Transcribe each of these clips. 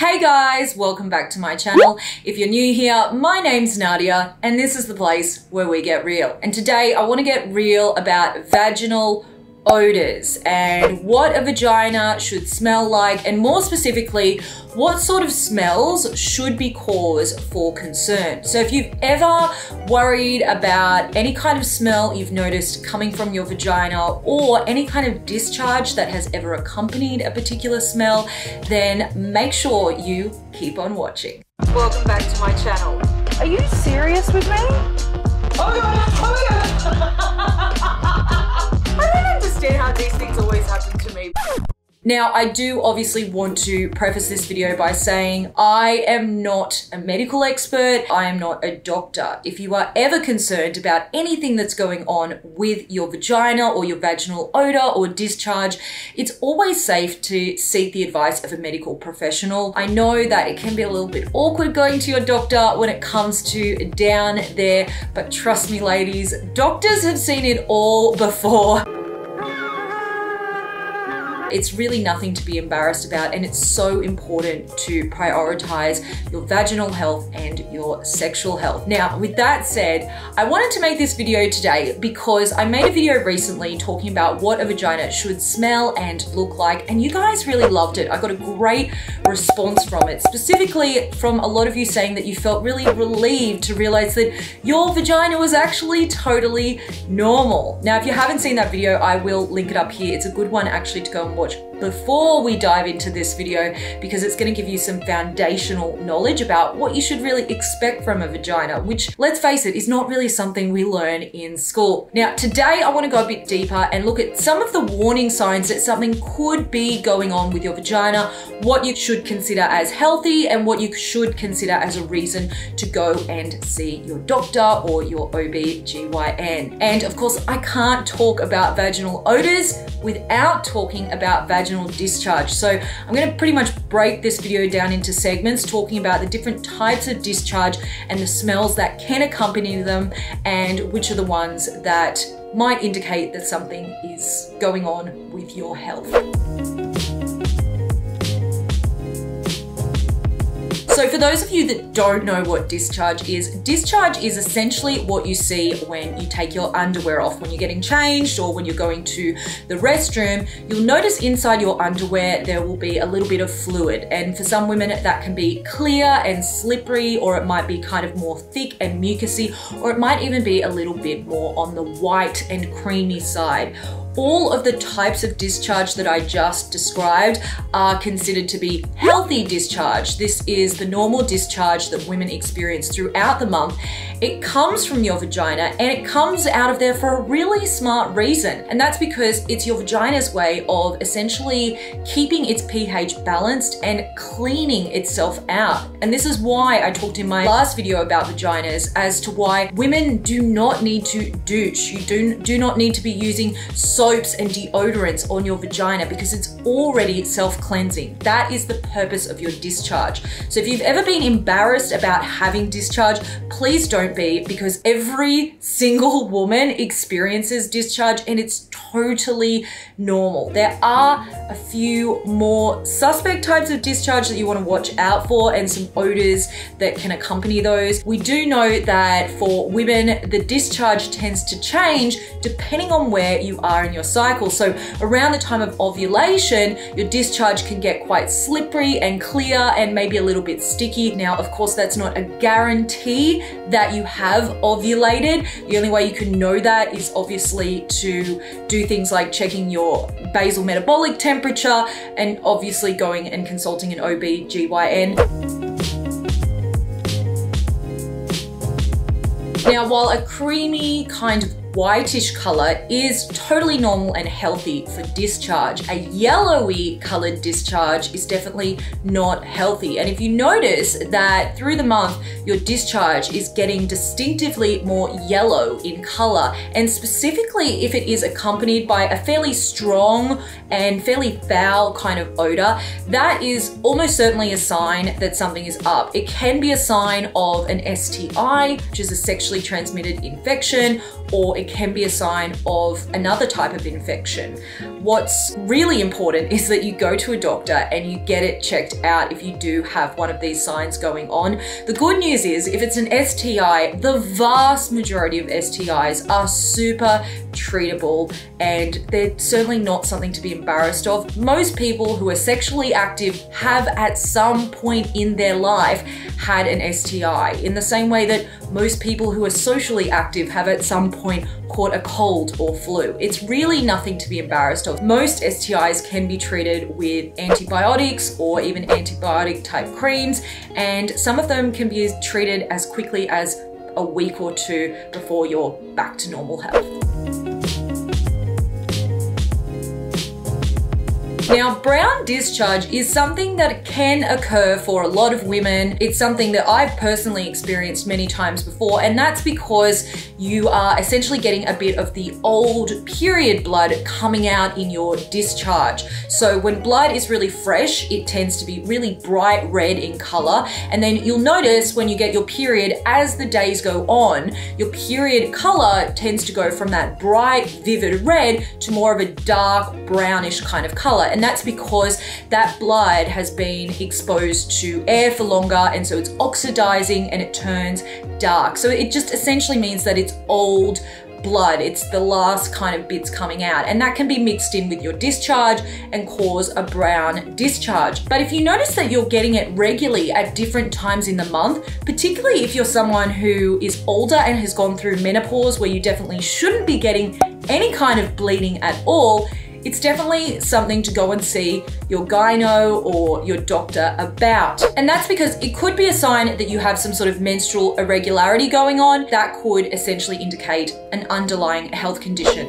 Hey guys, welcome back to my channel. If you're new here, my name's Nadia and this is the place where we get real. And today I want to get real about vaginal odors and what a vagina should smell like and more specifically what sort of smells should be cause for concern. So if you've ever worried about any kind of smell you've noticed coming from your vagina or any kind of discharge that has ever accompanied a particular smell, then make sure you keep on watching. Welcome back to my channel. Are you serious with me? Oh my god, oh my god! Understand how these things always happen to me. Now, I do obviously want to preface this video by saying I am not a medical expert. I am not a doctor. If you are ever concerned about anything that's going on with your vagina or your vaginal odor or discharge, it's always safe to seek the advice of a medical professional. I know that it can be a little bit awkward going to your doctor when it comes to down there, but trust me, ladies, doctors have seen it all before. It's really nothing to be embarrassed about, and it's so important to prioritize your vaginal health and your sexual health. Now, with that said, I wanted to make this video today because I made a video recently talking about what a vagina should smell and look like, and you guys really loved it. I got a great response from it, specifically from a lot of you saying that you felt really relieved to realize that your vagina was actually totally normal. Now, if you haven't seen that video, I will link it up here. It's a good one actually to go and watch бочку. Before we dive into this video because it's going to give you some foundational knowledge about what you should really expect from a vagina, which let's face it, is not really something we learn in school. Now, today I want to go a bit deeper and look at some of the warning signs that something could be going on with your vagina, what you should consider as healthy and what you should consider as a reason to go and see your doctor or your OB/GYN. And of course, I can't talk about vaginal odors without talking about vaginal discharge. So I'm gonna pretty much break this video down into segments talking about the different types of discharge and the smells that can accompany them and which are the ones that might indicate that something is going on with your health. So for those of you that don't know what discharge is, discharge is essentially what you see when you take your underwear off, when you're getting changed or when you're going to the restroom, you'll notice inside your underwear there will be a little bit of fluid. And for some women that can be clear and slippery or it might be kind of more thick and mucousy or it might even be a little bit more on the white and creamy side all of the types of discharge that I just described are considered to be healthy discharge. This is the normal discharge that women experience throughout the month. It comes from your vagina and it comes out of there for a really smart reason. And that's because it's your vagina's way of essentially keeping its pH balanced and cleaning itself out. And this is why I talked in my last video about vaginas as to why women do not need to douche. You do, do not need to be using soaps and deodorants on your vagina because it's already self-cleansing. That is the purpose of your discharge. So if you've ever been embarrassed about having discharge, please don't be because every single woman experiences discharge and it's totally normal. There are a few more suspect types of discharge that you want to watch out for and some odors that can accompany those. We do know that for women, the discharge tends to change depending on where you are in your cycle. So around the time of ovulation, your discharge can get quite slippery and clear and maybe a little bit sticky. Now, of course, that's not a guarantee that you have ovulated. The only way you can know that is obviously to things like checking your basal metabolic temperature and obviously going and consulting an OB/GYN. Now, while a creamy kind of whitish color is totally normal and healthy for discharge. A yellowy colored discharge is definitely not healthy. And if you notice that through the month, your discharge is getting distinctively more yellow in color, and specifically if it is accompanied by a fairly strong and fairly foul kind of odor, that is almost certainly a sign that something is up. It can be a sign of an STI, which is a sexually transmitted infection, or it can be a sign of another type of infection. What's really important is that you go to a doctor and you get it checked out if you do have one of these signs going on. The good news is if it's an STI, the vast majority of STIs are super treatable and they're certainly not something to be embarrassed of. Most people who are sexually active have at some point in their life had an STI in the same way that most people who are socially active have at some point caught a cold or flu. It's really nothing to be embarrassed of. Most STIs can be treated with antibiotics or even antibiotic type creams, and some of them can be treated as quickly as a week or two before you're back to normal health. Now, brown discharge is something that can occur for a lot of women. It's something that I've personally experienced many times before, and that's because you are essentially getting a bit of the old period blood coming out in your discharge. So when blood is really fresh, it tends to be really bright red in color. And then you'll notice when you get your period, as the days go on, your period color tends to go from that bright, vivid red to more of a dark brownish kind of color. And and that's because that blood has been exposed to air for longer and so it's oxidizing and it turns dark. So it just essentially means that it's old blood. It's the last kind of bits coming out and that can be mixed in with your discharge and cause a brown discharge. But if you notice that you're getting it regularly at different times in the month, particularly if you're someone who is older and has gone through menopause where you definitely shouldn't be getting any kind of bleeding at all, it's definitely something to go and see your gyno or your doctor about. And that's because it could be a sign that you have some sort of menstrual irregularity going on that could essentially indicate an underlying health condition.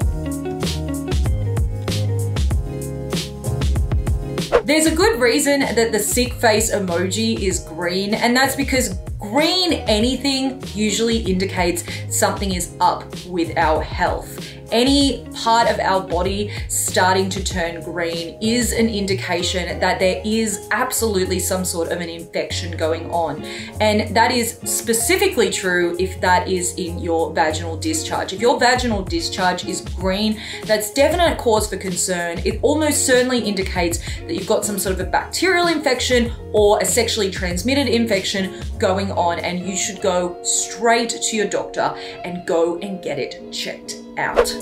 There's a good reason that the sick face emoji is green, and that's because green anything usually indicates something is up with our health any part of our body starting to turn green is an indication that there is absolutely some sort of an infection going on. And that is specifically true if that is in your vaginal discharge. If your vaginal discharge is green, that's definite cause for concern. It almost certainly indicates that you've got some sort of a bacterial infection or a sexually transmitted infection going on and you should go straight to your doctor and go and get it checked out.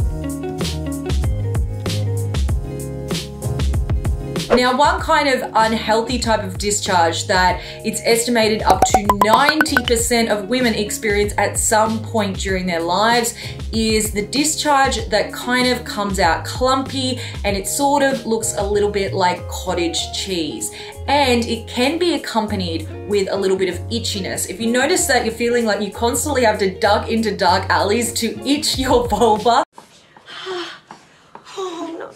Now, one kind of unhealthy type of discharge that it's estimated up to 90% of women experience at some point during their lives is the discharge that kind of comes out clumpy and it sort of looks a little bit like cottage cheese and it can be accompanied with a little bit of itchiness. If you notice that you're feeling like you constantly have to duck into dark alleys to itch your vulva, oh, oh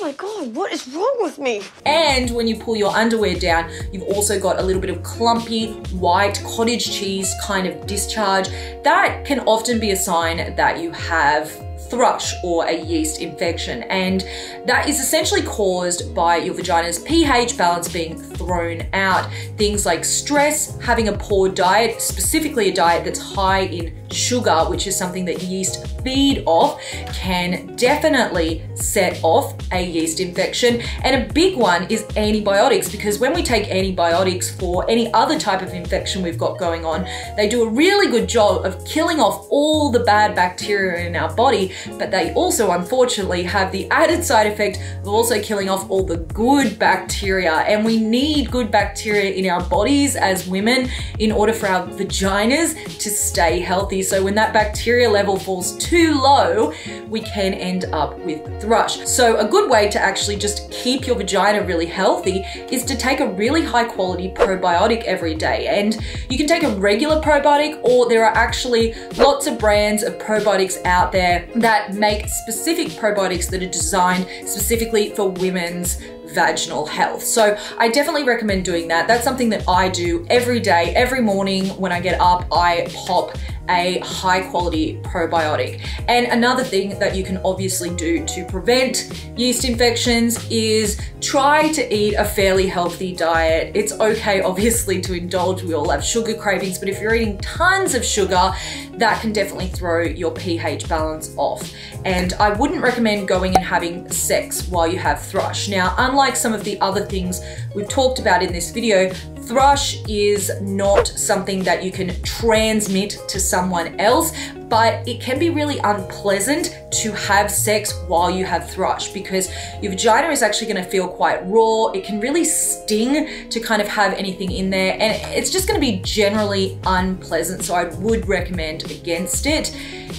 my god, what is wrong with me? And when you pull your underwear down, you've also got a little bit of clumpy, white, cottage cheese kind of discharge. That can often be a sign that you have thrush or a yeast infection. And that is essentially caused by your vagina's pH balance being thrown out. Things like stress, having a poor diet, specifically a diet that's high in sugar, which is something that yeast feed off, can definitely set off a yeast infection. And a big one is antibiotics, because when we take antibiotics for any other type of infection we've got going on, they do a really good job of killing off all the bad bacteria in our body, but they also unfortunately have the added side effect of also killing off all the good bacteria. And we need good bacteria in our bodies as women in order for our vaginas to stay healthy. So when that bacteria level falls too low, we can end up with thrush. So a good way to actually just keep your vagina really healthy is to take a really high quality probiotic every day. And you can take a regular probiotic or there are actually lots of brands of probiotics out there that make specific probiotics that are designed specifically for women's vaginal health. So I definitely recommend doing that. That's something that I do every day, every morning when I get up, I pop a high quality probiotic. And another thing that you can obviously do to prevent yeast infections is try to eat a fairly healthy diet. It's okay, obviously, to indulge. We all have sugar cravings, but if you're eating tons of sugar, that can definitely throw your pH balance off. And I wouldn't recommend going and having sex while you have thrush. Now, unlike some of the other things we've talked about in this video, Thrush is not something that you can transmit to someone else, but it can be really unpleasant to have sex while you have thrush because your vagina is actually going to feel quite raw. It can really sting to kind of have anything in there, and it's just going to be generally unpleasant. So I would recommend against it.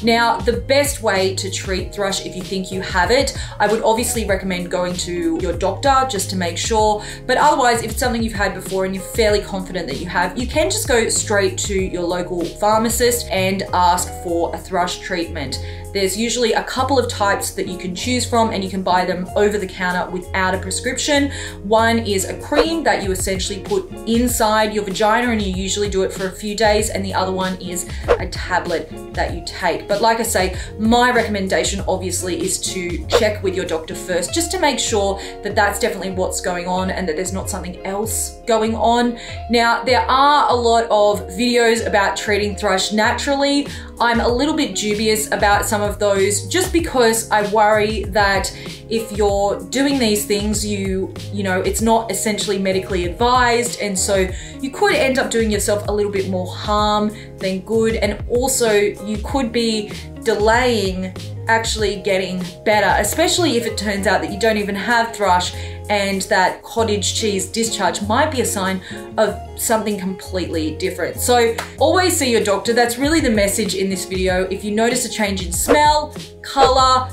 Now, the best way to treat thrush if you think you have it, I would obviously recommend going to your doctor just to make sure. But otherwise, if it's something you've had before and you're fairly confident that you have, you can just go straight to your local pharmacist and ask for a thrush treatment. There's usually a couple of types that you can choose from and you can buy them over the counter without a prescription. One is a cream that you essentially put inside your vagina and you usually do it for a few days and the other one is a tablet that you take. But like I say, my recommendation obviously is to check with your doctor first just to make sure that that's definitely what's going on and that there's not something else going on. Now, there are a lot of videos about treating thrush naturally. I'm a little bit dubious about some those just because I worry that if you're doing these things, you, you know, it's not essentially medically advised. And so you could end up doing yourself a little bit more harm than good. And also you could be delaying actually getting better, especially if it turns out that you don't even have thrush and that cottage cheese discharge might be a sign of something completely different. So always see your doctor. That's really the message in this video. If you notice a change in smell, color,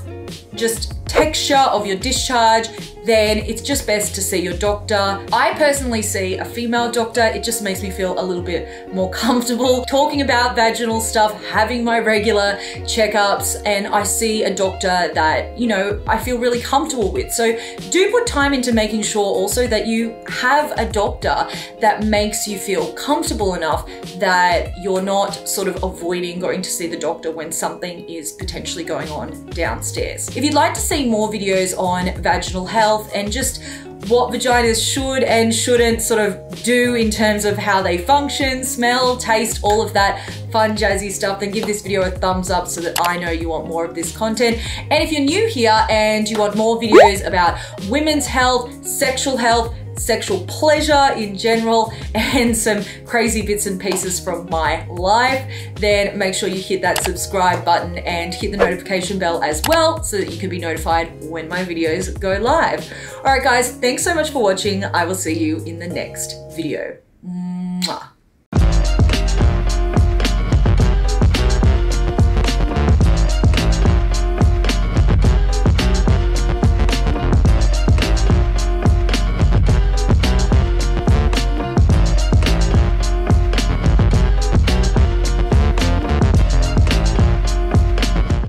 just texture of your discharge, then it's just best to see your doctor. I personally see a female doctor. It just makes me feel a little bit more comfortable talking about vaginal stuff, having my regular checkups, and I see a doctor that, you know, I feel really comfortable with. So do put time into making sure also that you have a doctor that makes you feel comfortable enough that you're not sort of avoiding going to see the doctor when something is potentially going on downstairs. If you'd like to see more videos on vaginal health and just what vaginas should and shouldn't sort of do in terms of how they function, smell, taste, all of that fun jazzy stuff, then give this video a thumbs up so that I know you want more of this content. And if you're new here and you want more videos about women's health, sexual health, sexual pleasure in general, and some crazy bits and pieces from my life, then make sure you hit that subscribe button and hit the notification bell as well so that you can be notified when my videos go live. All right, guys, thanks so much for watching. I will see you in the next video. Mwah.